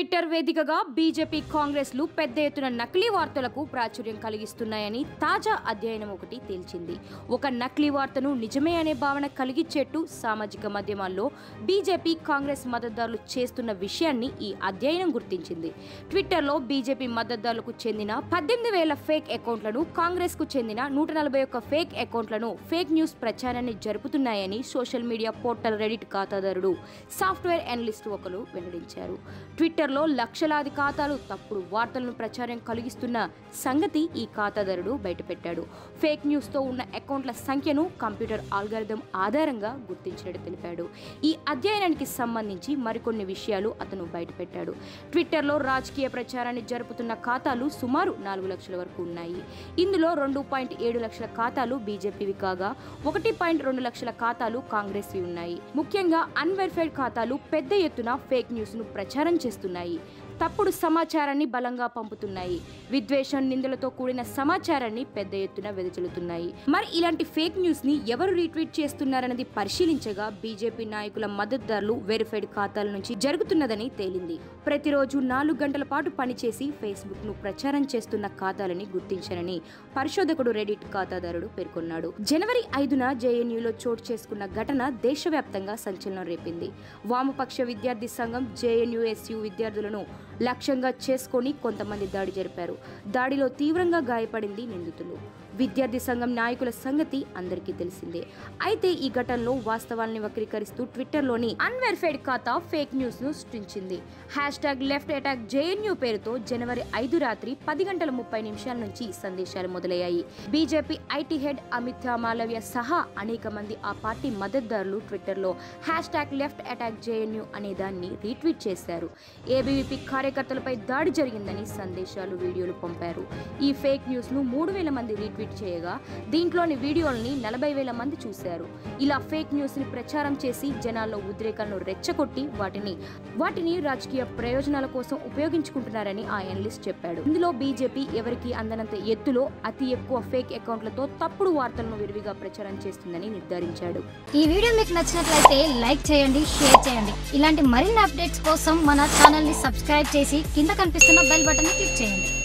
Twitter వేదికగా BJP కాంగ్రెస్లు పెద్ద ఎత్తున నకిలీ వార్తలకు ప్రాచుర్యం కలిగిస్తున్నాయని తాజా అధ్యయనం ఒకటి తేల్చింది. ఒక నకిలీ వార్తను నిజమే అనే భావన కలిగించేట్టు సామాజిక మాధ్యమాల్లో బీజేపీ కాంగ్రెస్ మద్దతుదారులు చేస్తున్న విషయాన్ని ఈ అధ్యయనం గుర్తించింది. ట్విట్టర్లో బీజేపీ మద్దతుదారులకు చెందిన పద్దెనిమిది వేల ఫేక్ అకౌంట్లను కాంగ్రెస్కు చెందిన నూట నలభై ఒక్క ఫేక్ అకౌంట్లను ఫేక్ న్యూస్ ప్రచారాన్ని జరుపుతున్నాయని సోషల్ మీడియా పోర్టల్ రెడిట్ ఖాతాదారుడు సాఫ్ట్వేర్ అనలిస్ట్ ఒకరు వెల్లడించారు. ట్విట్టర్ ట్విట్టర్లో లక్షలాది ఖాతాలు తప్పుడు వార్తలను ప్రచారం కలిగిస్తున్న సంగతి ఈ ఖాతాదారుడు బయటపెట్టాడు. ఫేక్ న్యూస్తో ఉన్న అకౌంట్ల సంఖ్యను కంప్యూటర్ ఆల్గారిథం ఆధారంగా గుర్తించినట్టు తెలిపాడు. ఈ అధ్యయనానికి సంబంధించి మరికొన్ని విషయాలు అతను బయటపెట్టాడు. ట్విట్టర్లో రాజకీయ ప్రచారాన్ని జరుపుతున్న ఖాతాలు సుమారు నాలుగు లక్షల వరకు ఉన్నాయి. ఇందులో రెండు పాయింట్ ఏడు లక్షల ఖాతాలు బీజేపీవి కాగా ఒకటి పాయింట్ రెండు లక్షల ఖాతాలు కాంగ్రెస్వి ఉన్నాయి. ముఖ్యంగా అన్వెరిఫైడ్ ఖాతాలు పెద్ద ఎత్తున ఫేక్ న్యూస్ను ప్రచారం చేస్తున్నాయి. ఉన్నాయి తప్పుడు సమాచారాన్ని బలంగా పంపుతున్నాయి. విద్వేషం నిందలతో కూడిన సమాచారాన్ని పెద్ద ఎత్తున వెదజల్లుతున్నాయి. మరి ఇలాంటి ఫేక్ న్యూస్ని ఎవరు రీట్వీట్ చేస్తున్నారన్నది పరిశీలించగా బీజేపీ నాయకుల మద్దతుదారులు వెరిఫైడ్ ఖాతాల నుంచి జరుగుతున్నదని తేలింది. ప్రతిరోజు నాలుగు గంటల పాటు పనిచేసి ఫేస్బుక్ను ప్రచారం చేస్తున్న ఖాతాలని గుర్తించనని పరిశోధకుడు రెడిట్ ఖాతాదారుడు పేర్కొన్నాడు. జనవరి ఐదున జేఎన్యూలో చోటు చేసుకున్న ఘటన దేశవ్యాప్తంగా సంచలనం రేపింది. వామపక్ష విద్యార్థి సంఘం జేఎన్యూఎస్యు విద్యార్థులను లక్ష్యంగా చేసుకొని కొంతమంది దాడి జరిపారు. దాడిలో తీవ్రంగా గాయపడింది నిందితులు. విద్యార్థి సంఘం నాయకుల సంగతి అందరికీ తెలిసిందే. అయితే ఈ ఘటనలో వాస్తవాల్ని వక్రీకరిస్తూ ట్విట్టర్లోని అన్వెరిఫైడ్ ఖాతా ఫేక్ న్యూస్ను సృష్టించింది. Hash tag left attack JNU పేరుతో జనవరి ఐదు రాత్రి పది గంటల ముప్పై నిమిషాల నుంచి సందేశాలు మొదలయ్యాయి. BJP IT head Amit Malviya సహా అనేక మంది ఆ పార్టీ మద్దతుదారులు ట్విట్టర్లో hash tag left attack JNU అనే దాన్ని రీట్వీట్ చేశారు. ఏబీవీపీ కార్యకర్తలపై దాడి జరిగిందని సందేశాలు వీడియోలు పంపారు. ఈ ఫేక్ న్యూస్ను మూడు వేల మంది రీట్వీట్ చేయగా దీంట్లోని వీడియోల్ని నలభై వేల మంది చూశారు. ఇలా ఫేక్ న్యూస్ని ప్రచారం చేసి జనాల్లో ఉద్రేకాలను రెచ్చగొట్టి వాటిని వాటిని రాజకీయ ప్రయోజనాల కోసం ఉపయోగించుకుంటున్నారని ఆ ఎనలిస్ట్ చెప్పాడు. ఇందులో బీజేపీ ఎవరికి అందనంత ఎత్తులో అతి ఎక్కువ ఫేక్ అకౌంట్లతో తప్పుడు వార్తలను విరివిగా ప్రచారం చేస్తుందని నిర్ధారించాడు. ఈ వీడియో మీకు నచ్చినట్లయితే లైక్ చేయండి షేర్ చేయండి. ఇలాంటి మరిన్ని అప్డేట్స్ కోసం మన ఛానల్ని సబ్స్క్రైబ్ చేసి కింద కనిపిస్తున్న బెల్ బటన్ క్లిక్ చేయండి.